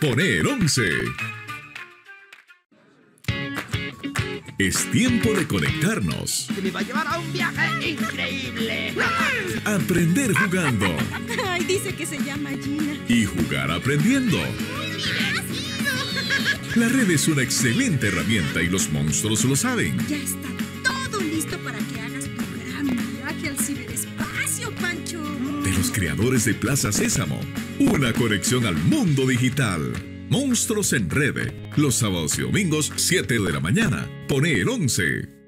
Poner 11. Es tiempo de conectarnos. Que me va a llevar a un viaje increíble. Aprender jugando. Ay, dice que se llama Gina. Y jugar aprendiendo. La red es una excelente herramienta y los monstruos lo saben. Ya está todo listo para que hagas tu gran viaje al ciberespacio, los creadores de Plaza Sésamo. Una conexión al mundo digital. Monstruos en Red. Los sábados y domingos, 7 de la mañana. Pone el 11.